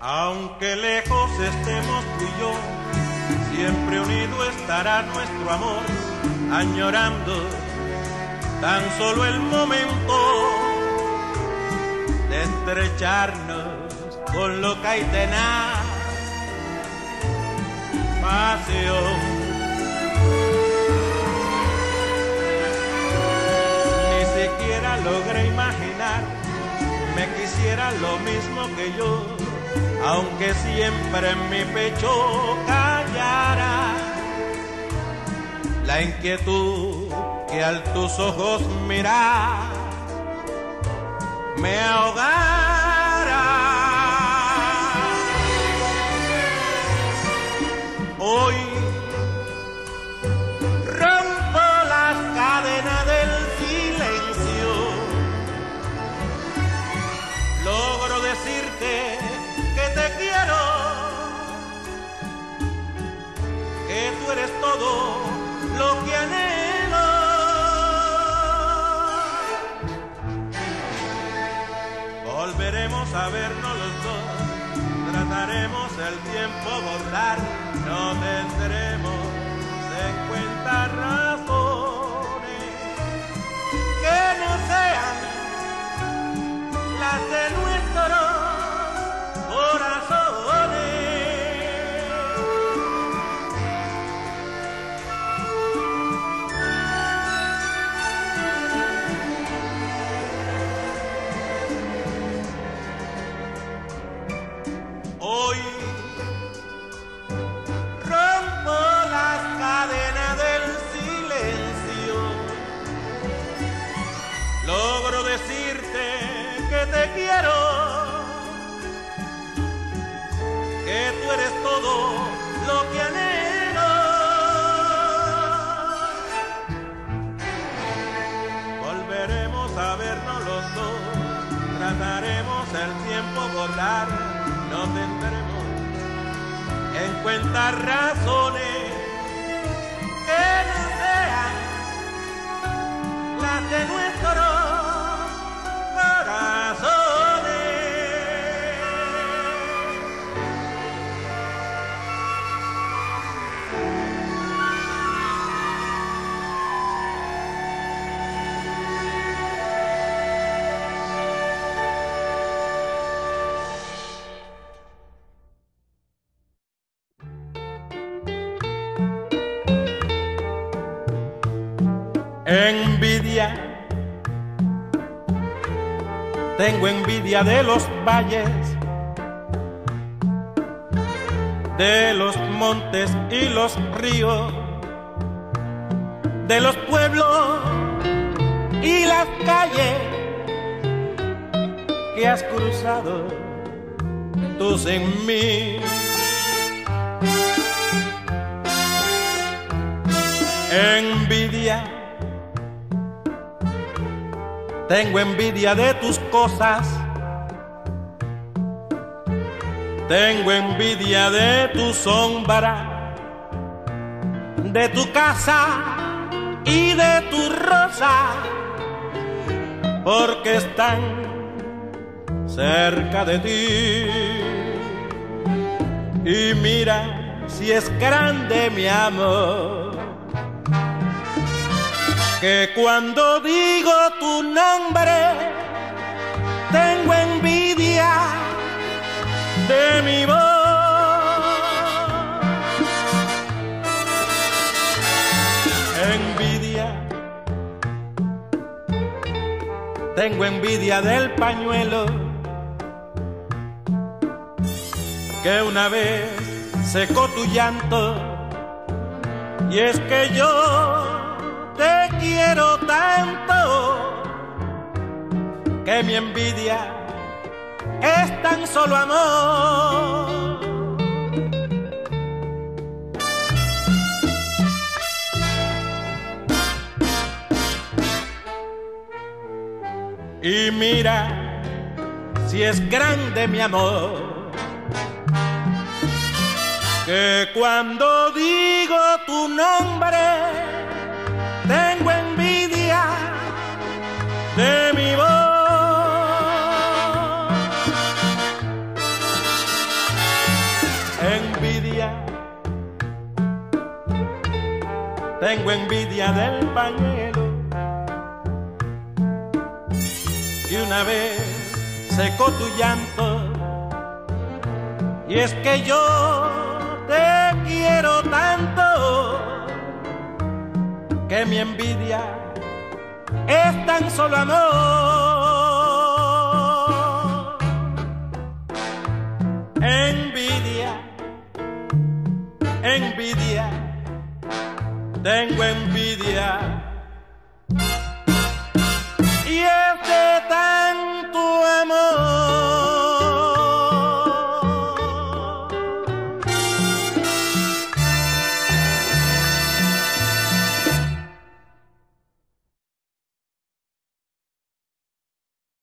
Aunque lejos estemos tú y yo, siempre unido estará nuestro amor, añorando tan solo el momento de estrecharnos con lo que hay tenaz pasión. Ni siquiera logré imaginar, me quisiera lo mismo que yo, aunque siempre en mi pecho callara la inquietud que al tus ojos mirar me ahogara. A vernos los dos, trataremos el tiempo borrar, todo lo que anhelo. Volveremos a vernos los dos, trataremos el tiempo volar, no tendremos en cuenta razones Envidia, tengo envidia de los valles, de los montes y los ríos, de los pueblos y las calles que has cruzado tú sin mí. Envidia, tengo envidia de tus cosas. Tengo envidia de tu sombra, de tu casa y de tu rosa, porque están cerca de ti. Y mira si es grande mi amor, que cuando digo tu nombre, tengo envidia de mi voz. Envidia, tengo envidia del pañuelo que una vez secó tu llanto. Y es que yo te quiero tanto que mi envidia es tan solo amor. Y mira si es grande mi amor, que cuando digo tu nombre tengo envidia del pañuelo y una vez secó tu llanto y es que yo te quiero tanto que mi envidia es tan solo amor. Envidia, envidia, tengo envidia. Yeah.